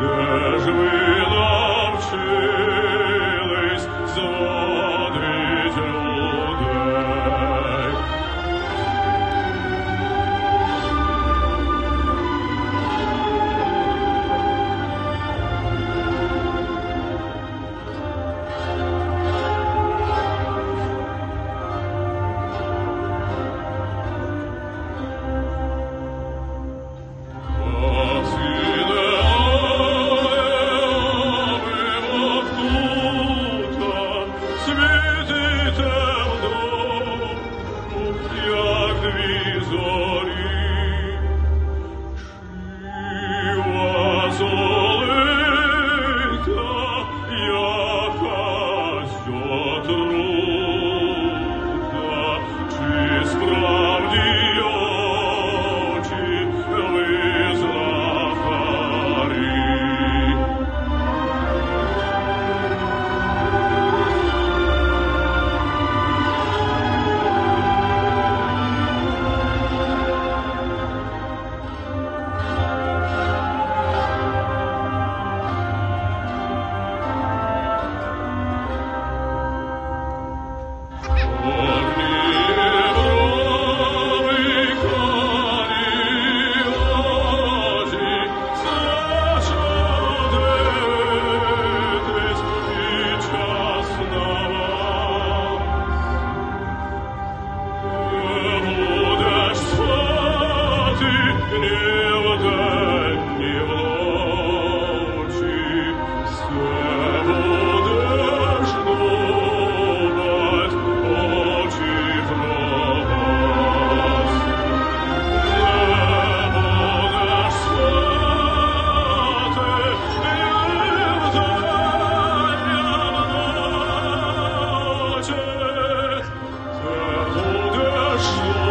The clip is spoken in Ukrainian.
де ж ви навчились звати? Lord. Joshua.